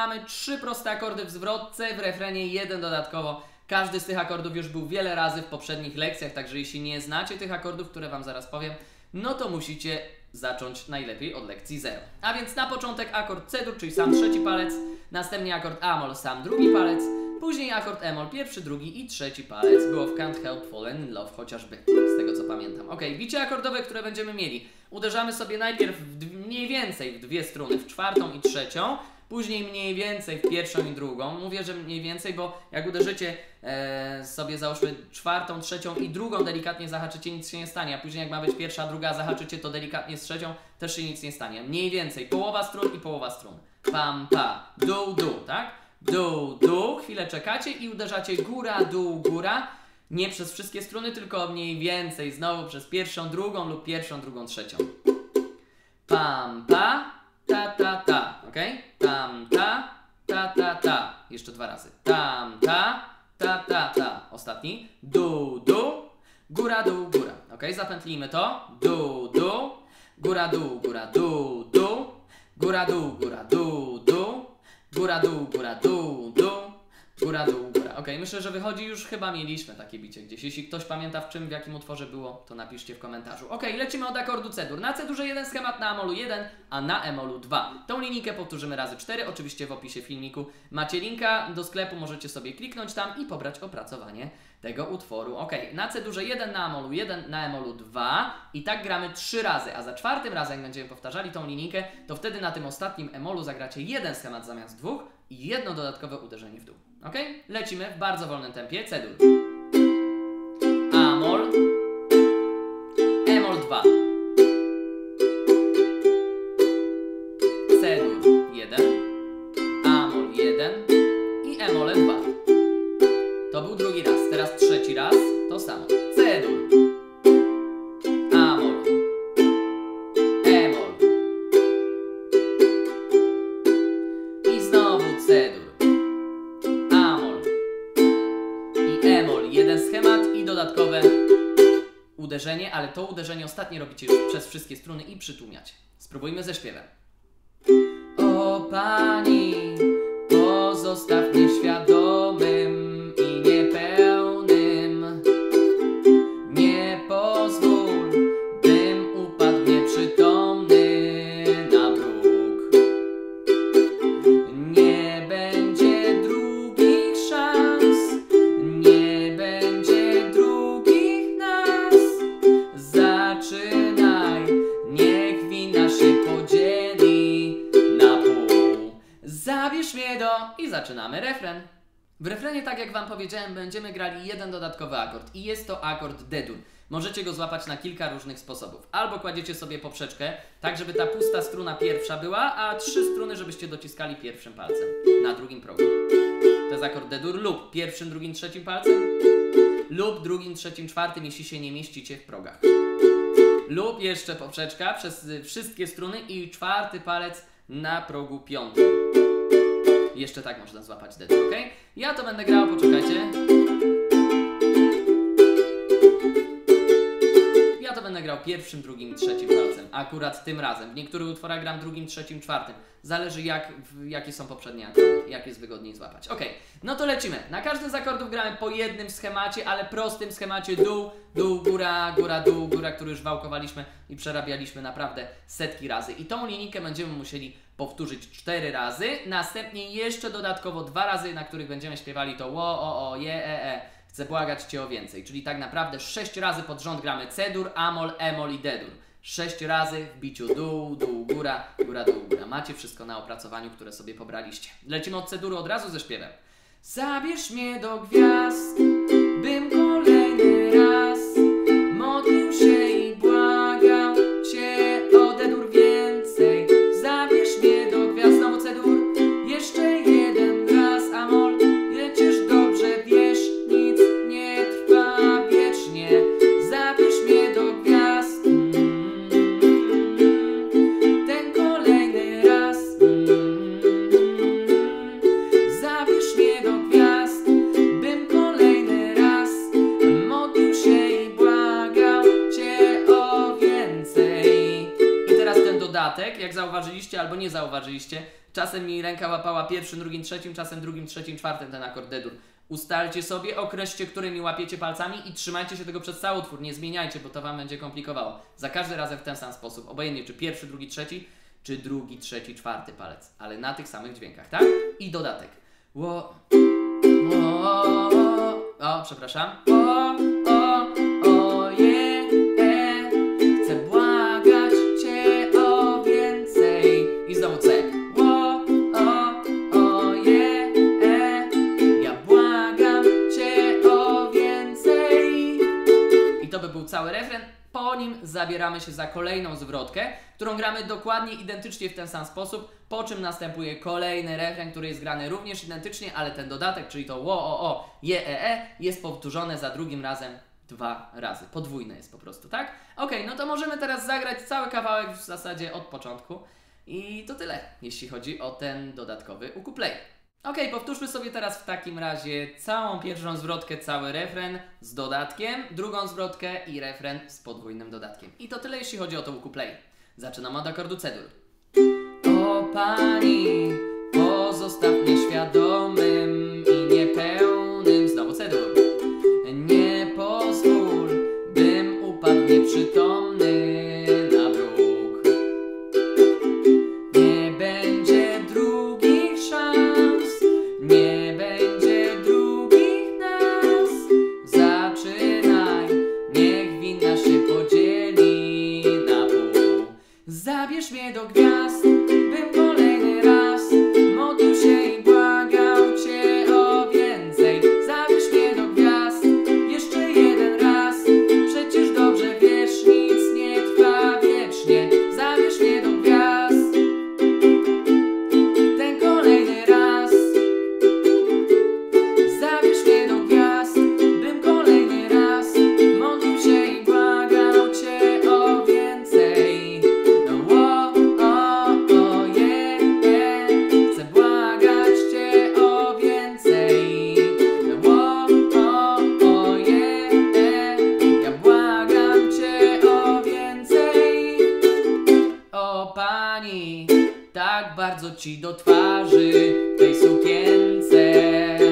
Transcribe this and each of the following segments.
zaczynamy trzy proste akordy w zwrotce, w refrenie jeden dodatkowo. Każdy z tych akordów już był wiele razy w poprzednich lekcjach, także jeśli nie znacie tych akordów, które Wam zaraz powiem, no to musicie zacząć najlepiej od lekcji 0. A więc na początek akord C-dur, czyli sam trzeci palec, następnie akord A-moll, sam drugi palec, później akord E-moll, pierwszy, drugi i trzeci palec. Było w Can't Help Fallen in Love chociażby, z tego co pamiętam. Ok, bicie akordowe, które będziemy mieli. Uderzamy sobie najpierw w mniej więcej w dwie struny, w czwartą i trzecią, później mniej więcej w pierwszą i drugą. Mówię, że mniej więcej, bo jak uderzycie e, sobie załóżmy czwartą, trzecią i drugą delikatnie zahaczycie, nic się nie stanie, a później jak ma być pierwsza, druga, zahaczycie to delikatnie z trzecią, też się nic nie stanie. Mniej więcej połowa strun i połowa strun. Pam, pa, dół, dół, tak? Dół, dół, chwilę czekacie i uderzacie góra, dół, góra. Nie przez wszystkie struny, tylko mniej więcej znowu przez pierwszą, drugą lub pierwszą, drugą, trzecią. Pam, pa, ta, ta, ta, ok? Tam, ta, ta, ta, ta. Jeszcze dwa razy. Tam, ta, ta, ta, ta. Ostatni. Dół, dół, góra, dół, góra. Ok? Zapętlimy to. Dół, dół, góra, dół, góra, dół, dół, góra, dół, góra, dół, dół, góra, dół, góra, dół, dół, góra, dół, góra. Ok, myślę, że wychodzi już chyba mieliśmy takie bicie gdzieś. Jeśli ktoś pamięta w czym, w jakim utworze było, to napiszcie w komentarzu. Ok, lecimy od akordu C-dur. Na C-durze jeden schemat, na Amolu 1, a na Emolu 2. Tą linijkę powtórzymy razy 4, oczywiście w opisie filmiku macie linka do sklepu, możecie sobie kliknąć tam i pobrać opracowanie tego utworu. Ok, na C-durze 1, na Amolu 1, na Emolu 2 i tak gramy 3 razy, a za czwartym razem, jak będziemy powtarzali tą linijkę, to wtedy na tym ostatnim Emolu zagracie jeden schemat zamiast dwóch i jedno dodatkowe uderzenie w dół. Ok? Lecimy w bardzo wolnym tempie. C-dur. Dodatkowe uderzenie, ale to uderzenie ostatnie robicie już przez wszystkie struny i przytłumiacie. Spróbujmy ze śpiewem. O Pani, pozostaw mnie świadomym powiedziałem, będziemy grali jeden dodatkowy akord i jest to akord D-dur. Możecie go złapać na kilka różnych sposobów. Albo kładziecie sobie poprzeczkę, tak żeby ta pusta struna pierwsza była, a trzy struny, żebyście dociskali pierwszym palcem na drugim progu. To jest akord D-dur lub pierwszym, drugim, trzecim palcem lub drugim, trzecim, czwartym, jeśli się nie mieścicie w progach. Lub jeszcze poprzeczka przez wszystkie struny i czwarty palec na progu piątym. Jeszcze tak można złapać D, ok? Ja to będę grał, poczekajcie. Będę grał pierwszym, drugim, trzecim palcem. Akurat tym razem. W niektórych utworach gram drugim, trzecim, czwartym. Zależy jak, w, jakie są poprzednie akordy, jak jest wygodniej złapać. Ok, no to lecimy. Na każdym z akordów gramy po jednym schemacie, ale prostym schemacie dół, dół, góra, góra, dół, góra, który już wałkowaliśmy i przerabialiśmy naprawdę setki razy. I tą linijkę będziemy musieli powtórzyć cztery razy, następnie jeszcze dodatkowo dwa razy, na których będziemy śpiewali to ło, o, o, je, e, e. Chcę błagać Cię o więcej. Czyli tak naprawdę sześć razy pod rząd gramy C-dur, A-moll, E-moll i D-dur. Sześć razy w biciu dół, dół, góra, góra, dół, góra. Macie wszystko na opracowaniu, które sobie pobraliście. Lecimy od C-duru od razu ze śpiewem. Zabierz mnie do gwiazd, bym kolejny raz zauważyliście albo nie zauważyliście. Czasem mi ręka łapała pierwszym, drugim, trzecim, czasem drugim, trzecim, czwartym ten akord D-dur. Ustalcie sobie, określcie, którymi łapiecie palcami i trzymajcie się tego przez cały utwór. Nie zmieniajcie, bo to Wam będzie komplikowało. Za każdym razem w ten sam sposób. Obojętnie, czy pierwszy, drugi, trzeci, czy drugi, trzeci, czwarty palec. Ale na tych samych dźwiękach, tak? I dodatek. Ło... O, o, przepraszam. O, to by był cały refren. Po nim zabieramy się za kolejną zwrotkę, którą gramy dokładnie identycznie w ten sam sposób, po czym następuje kolejny refren, który jest grany również identycznie, ale ten dodatek, czyli to ło, o, o, je, e, e, jest powtórzone za drugim razem dwa razy. Podwójne jest po prostu, tak? Okej, no to możemy teraz zagrać cały kawałek w zasadzie od początku. I to tyle, jeśli chodzi o ten dodatkowy ukuplay. Okej, powtórzmy sobie teraz w takim razie całą pierwszą zwrotkę, cały refren z dodatkiem, drugą zwrotkę i refren z podwójnym dodatkiem. I to tyle, jeśli chodzi o to ukuplay. Zaczynam od akordu C-dur. O Pani, pozostaw mnie mnie Pani, tak bardzo Ci do twarzy tej sukience.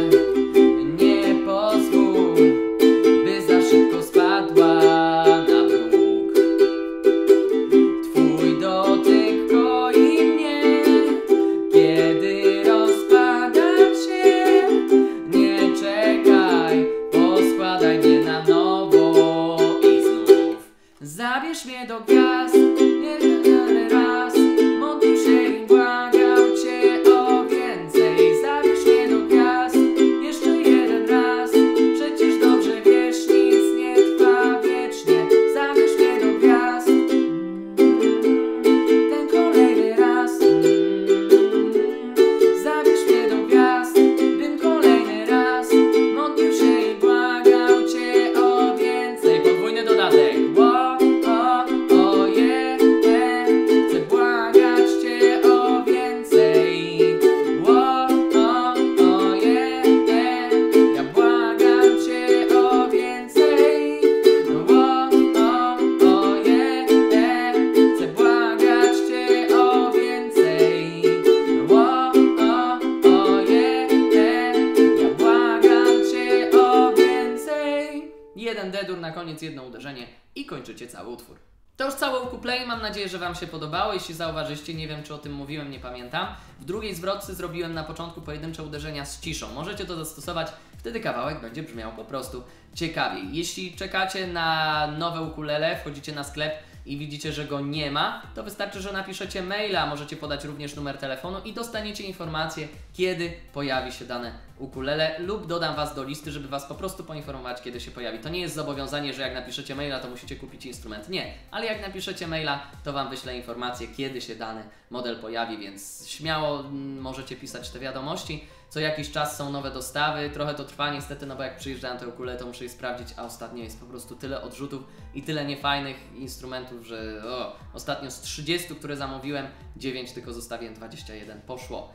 I kończycie cały utwór. To już całe ukuplay, mam nadzieję, że Wam się podobało. Jeśli zauważyliście, nie wiem czy o tym mówiłem, nie pamiętam. W drugiej zwrotce zrobiłem na początku pojedyncze uderzenia z ciszą. Możecie to zastosować, wtedy kawałek będzie brzmiał po prostu ciekawiej. Jeśli czekacie na nowe ukulele, wchodzicie na sklep i widzicie, że go nie ma, to wystarczy, że napiszecie maila, możecie podać również numer telefonu i dostaniecie informację, kiedy pojawi się dane ukulele lub dodam Was do listy, żeby Was po prostu poinformować, kiedy się pojawi. To nie jest zobowiązanie, że jak napiszecie maila, to musicie kupić instrument. Nie, ale jak napiszecie maila, to Wam wyślę informację, kiedy się dany model pojawi, więc śmiało mm, możecie pisać te wiadomości. Co jakiś czas są nowe dostawy, trochę to trwa niestety, no bo jak przyjeżdżają te ukulele, to muszę je sprawdzić, a ostatnio jest po prostu tyle odrzutów i tyle niefajnych instrumentów, że o, ostatnio z 30, które zamówiłem, 9 tylko zostawiłem, 21 poszło.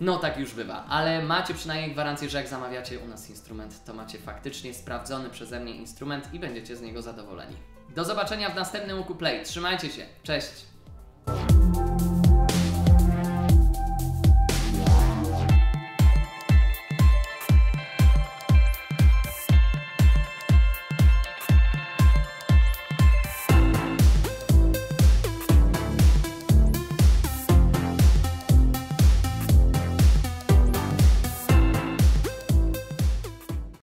No tak już bywa, ale macie przynajmniej gwarancję, że jak zamawiacie u nas instrument, to macie faktycznie sprawdzony przeze mnie instrument i będziecie z niego zadowoleni. Do zobaczenia w następnym Uku Play. Trzymajcie się, cześć!